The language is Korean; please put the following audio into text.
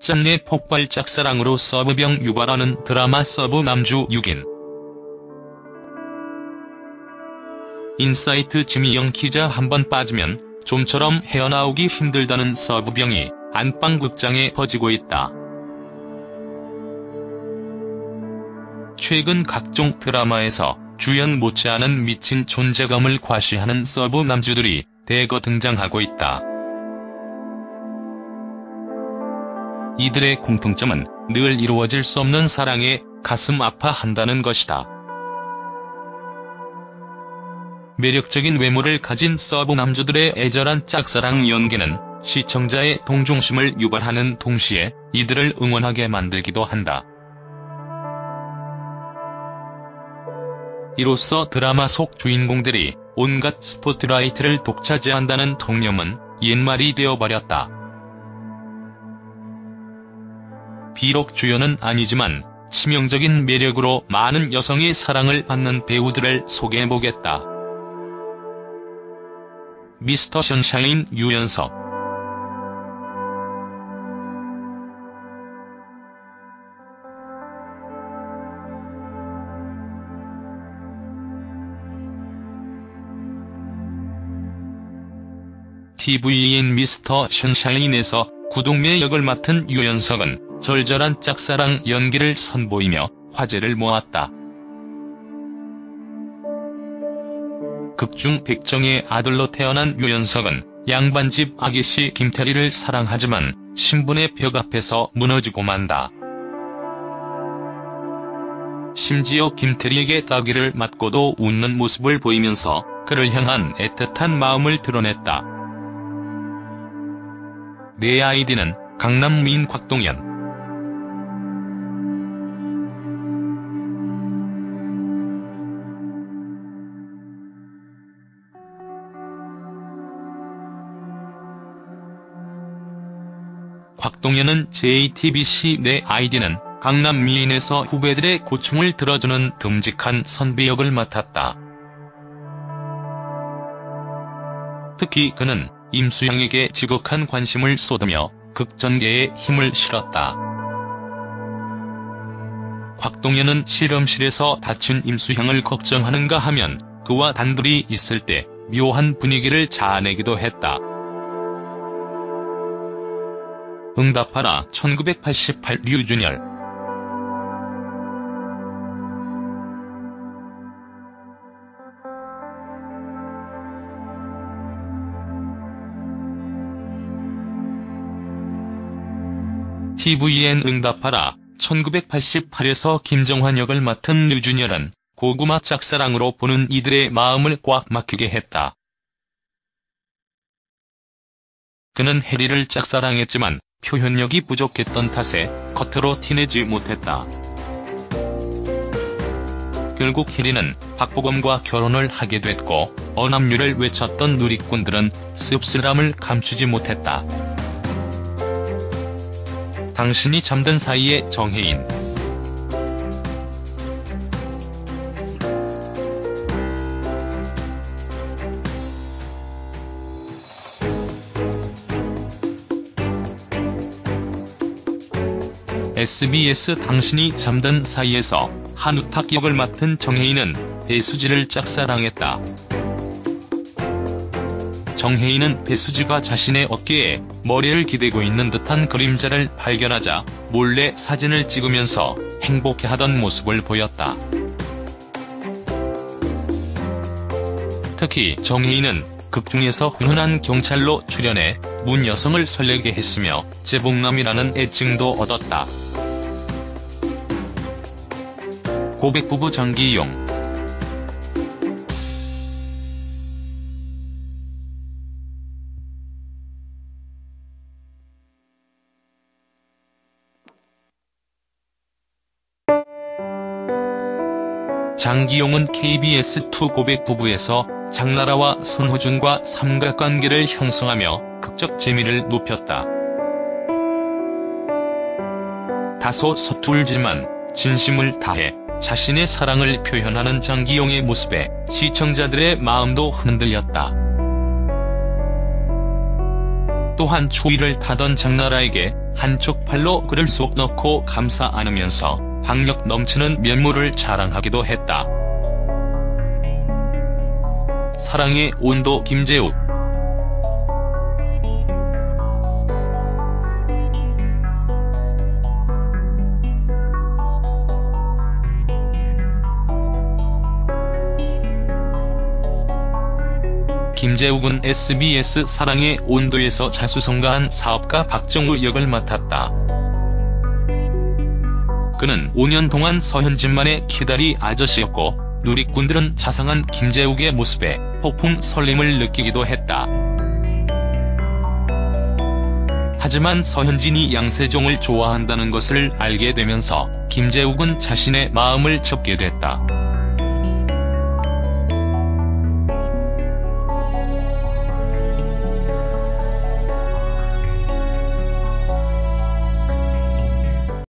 짠내 폭발 짝사랑으로 sub병 유발하는 드라마 sub 남주 6인. 인사이트 지미영 기자 한 번 빠지면 좀처럼 헤어나오기 힘들다는 sub병이 안방극장에 퍼지고 있다. 최근 각종 드라마에서 주연 못지않은 미친 존재감을 과시하는 sub 남주들이 대거 등장하고 있다. 이들의 공통점은 늘 이루어질 수 없는 사랑에 가슴 아파한다는 것이다. 매력적인 외모를 가진 sub 남주들의 애절한 짝사랑 연기는 시청자의 동정심을 유발하는 동시에 이들을 응원하게 만들기도 한다. 이로써 드라마 속 주인공들이 온갖 스포트라이트를 독차지한다는 통념은 옛말이 되어버렸다. 비록 주연은 아니지만 치명적인 매력으로 많은 여성의 사랑을 받는 배우들을 소개해보겠다. 미스터 션샤인 유연석 TVN 미스터 션샤인에서 구동매 역을 맡은 유연석은 절절한 짝사랑 연기를 선보이며 화제를 모았다. 극중 백정의 아들로 태어난 유연석은 양반집 아기씨 김태리를 사랑하지만 신분의 벽 앞에서 무너지고 만다. 심지어 김태리에게 따귀를 맞고도 웃는 모습을 보이면서 그를 향한 애틋한 마음을 드러냈다. 내 아이디는 강남민 곽동현 곽동현은 JTBC 내 아이디는 강남 미인에서 후배들의 고충을 들어주는 듬직한 선배 역을 맡았다. 특히 그는 임수영에게 지극한 관심을 쏟으며 극전개에 힘을 실었다. 곽동현은 실험실에서 다친 임수형을 걱정하는가 하면 그와 단둘이 있을 때 묘한 분위기를 자아내기도 했다. 응답하라. 1988 류준열. TVN 응답하라. 1988에서 김정환 역을 맡은 류준열은 고구마 짝사랑으로 보는 이들의 마음을 꽉 막히게 했다. 그는 해리를 짝사랑했지만 표현력이 부족했던 탓에 겉으로 티내지 못했다. 결국 해리는 박보검과 결혼을 하게 됐고 어남류를 외쳤던 누리꾼들은 씁쓸함을 감추지 못했다. 당신이 잠든 사이에 정혜인 SBS 당신이 잠든 사이에서 한우탁 역을 맡은 정혜인은 배수지를 짝사랑했다. 정혜인은 배수지가 자신의 어깨에 머리를 기대고 있는 듯한 그림자를 발견하자 몰래 사진을 찍으면서 행복해하던 모습을 보였다. 특히 정혜인은 극중에서 훈훈한 경찰로 출연해 문 여성을 설레게 했으며 재봉남이라는 애칭도 얻었다. 고백 부부 장기용 장기용은 KBS2 고백 부부에서 장나라와 손호준과 삼각관계를 형성하며 극적 재미를 높였다. 다소 서툴지만 진심을 다해 자신의 사랑을 표현하는 장기용의 모습에 시청자들의 마음도 흔들렸다. 또한 추위를 타던 장나라에게 한쪽 팔로 그를 쏙 넣고 감싸 안으면서 박력 넘치는 면모를 자랑하기도 했다. 사랑의 온도 김재욱 김재욱은 SBS 사랑의 온도에서 자수성가한 사업가 박정우 역을 맡았다. 그는 5년 동안 서현진만의 키다리 아저씨였고 누리꾼들은 자상한 김재욱의 모습에 폭풍 설렘을 느끼기도 했다. 하지만 서현진이 양세종을 좋아한다는 것을 알게 되면서 김재욱은 자신의 마음을 접게 됐다.